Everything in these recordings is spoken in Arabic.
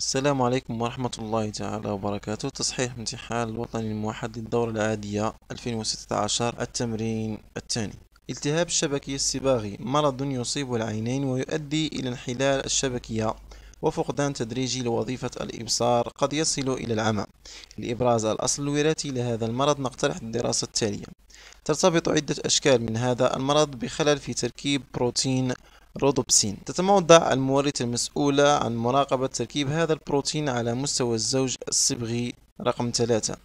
السلام عليكم ورحمة الله تعالى وبركاته. تصحيح امتحان الوطني الموحد للدورة العادية 2016 التمرين الثاني. التهاب الشبكية الصباغي. مرض يصيب العينين ويؤدي إلى انحلال الشبكية وفقدان تدريجي لوظيفة الإبصار قد يصل إلى العمى. لإبراز الأصل الوراثي لهذا المرض نقترح الدراسة التالية. ترتبط عدة أشكال من هذا المرض بخلل في تركيب بروتين رودوبسين تتموضع المورثة المسؤولة عن مراقبة تركيب هذا البروتين على مستوى الزوج الصبغي رقم ثلاثة.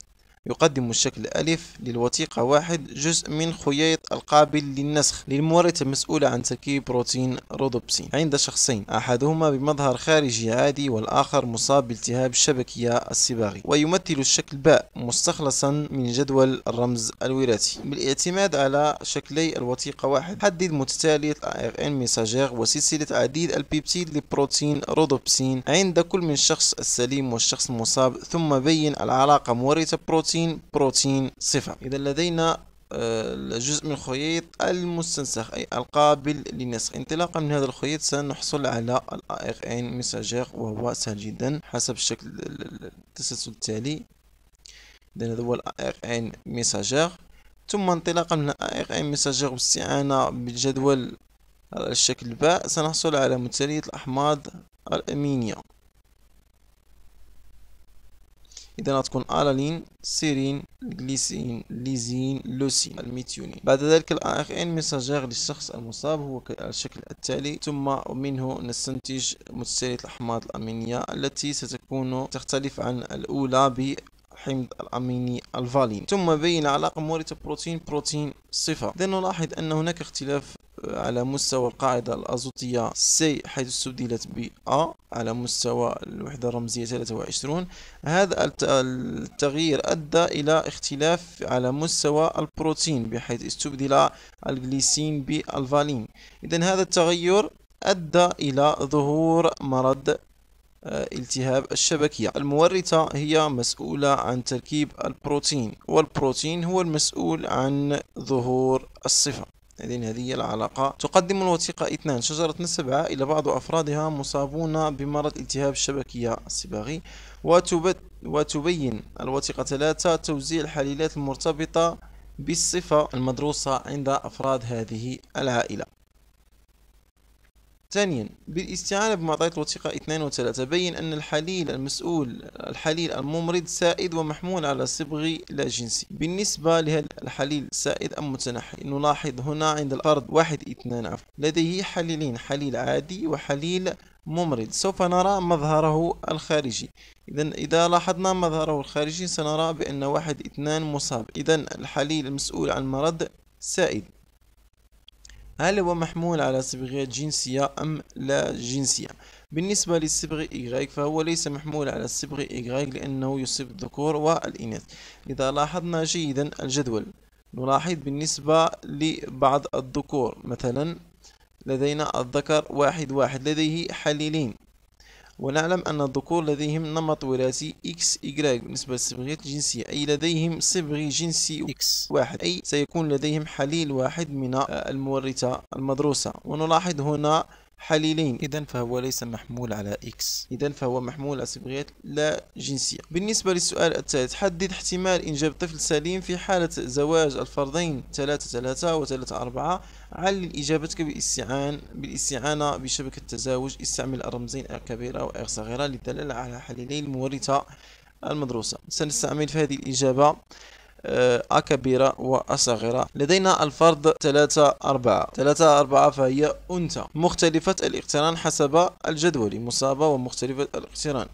يقدم الشكل ألف للوثيقة واحد جزء من خييط القابل للنسخ للمورثة المسؤولة عن تركيب بروتين رودوبسين عند شخصين أحدهما بمظهر خارجي عادي والآخر مصاب بالتهاب الشبكية الصباغي. ويمثل الشكل باء مستخلصا من جدول الرمز الوراثي. بالاعتماد على شكلي الوثيقة واحد حدد متتالية ARN messager وسلسلة عديد البيبتيد لبروتين رودوبسين عند كل من الشخص السليم والشخص المصاب ثم بين العلاقة مورثة بروتين بروتين بروتين صفة إذا لدينا آه، جزء من الخيط المستنسخ أي القابل للنسخ. انطلاقا من هذا الخيط سنحصل على ال ARN messager وهو سهل جدا حسب الشكل التسلسل التالي. إذا هذا هو ال ARN messager ثم انطلاقا من ال ARN messager واستعانة بالجدول الشكل باء سنحصل على متتالية الأحماض الأمينية. إذا تكون ألالين سيرين جليسين ليزين لوسين الميثيونين بعد ذلك الآخ ARN messager للشخص المصاب هو الشكل التالي. ثم منه نستنتج متتالية الأحماض الأمينية التي ستكون تختلف عن الأولى حمض الأميني الفالين. ثم بين علاقة مورثة بروتين بروتين صفة إذا نلاحظ أن هناك اختلاف على مستوى القاعدة الأزوتية C حيث استبدلت ب على مستوى الوحدة الرمزية 23 هذا التغيير أدى إلى اختلاف على مستوى البروتين بحيث استبدل الجليسين بالفالين. إذا هذا التغير أدى إلى ظهور مرض آه، التهاب الشبكية. المورثة هي مسؤولة عن تركيب البروتين والبروتين هو المسؤول عن ظهور الصفة. إذن هذه العلاقة. تقدم الوثيقة اثنان. شجرة نسب عائلة بعض أفرادها مصابون بمرض التهاب الشبكية الصباغي وتبين الوثيقة ثلاثة توزيع الحليلات المرتبطة بالصفة المدروسة عند أفراد هذه العائلة. ثانيا بالاستعانة بمعطيات الوثيقة اثنان وثلاثة بين أن الحليل المسؤول الحليل الممرض سائد ومحمول على صبغ لا جنسي. بالنسبة لهذا الحليل سائد أم متنحي؟ نلاحظ هنا عند الفرد واحد اثنان عفوا. لديه حليلين حليل عادي وحليل ممرض. سوف نرى مظهره الخارجي. إذا إذا لاحظنا مظهره الخارجي سنرى بأن واحد اثنان مصاب. إذا الحليل المسؤول عن المرض سائد. هل هو محمول على صبغات جنسية أم لا جنسية؟ بالنسبة للصبغ إيغريك فهو ليس محمول على الصبغ إيغريك لأنه يصيب الذكور والإناث. إذا لاحظنا جيدا الجدول نلاحظ بالنسبة لبعض الذكور مثلا لدينا الذكر واحد واحد لديه حليلين. ونعلم أن الذكور لديهم نمط وراثي X Y بالنسبة للصبغيات الجنسية أي لديهم صبغي جنسي X. واحد أي سيكون لديهم حليل واحد من المورثة المدروسة. ونلاحظ هنا حليلين. إذا فهو ليس محمول على إكس إذا فهو محمول على صبغيات لا جنسية. بالنسبة للسؤال الثالث حدد احتمال إنجاب طفل سليم في حالة زواج الفردين ثلاثة ثلاثة وثلاثة أربعة علل إجابتك بالاستعان بالاستعانة بشبكة التزاوج استعمل الرمزين R كبيرة و صغيرة للدلالة على حليلين المورثة المدروسة. سنستعمل في هذه الإجابة. أ كبيرة وأصغرة لدينا الفرد ثلاثة أربعة. ثلاثة أربعة فهي أنثى. مختلفة الاقتران حسب الجدول مصابة ومختلفة الاقتران.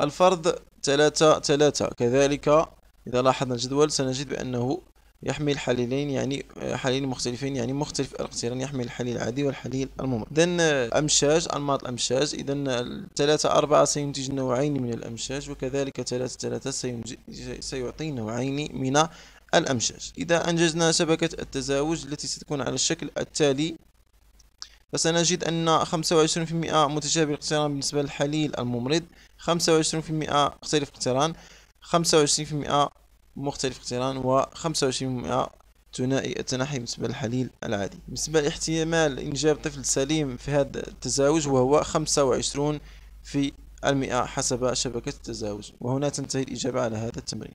الفرد ثلاثة ثلاثة. كذلك إذا لاحظنا الجدول سنجد بأنه يحمل حليلين يعني حليلين مختلفين يعني مختلف الاقتران يحمل الحليل العادي والحليل الممر. اذا امشاج أنماط الأمشاج اذا ثلاثة أربعة سينتج نوعين من الأمشاج وكذلك ثلاثة ثلاثة سيعطي نوعين من الأمشاج. إذا أنجزنا شبكة التزاوج التي ستكون على الشكل التالي فسنجد أن 25% متشابه الاقتران بالنسبة للحليل الممرض 25% مختلف اقتران 25% مختلف اقتران و 25% ثنائي التنحي بالنسبة للحليل العادي. بالنسبة لاحتمال إنجاب طفل سليم في هذا التزاوج وهو 25 في المئة حسب شبكة التزاوج. وهنا تنتهي الإجابة على هذا التمرين.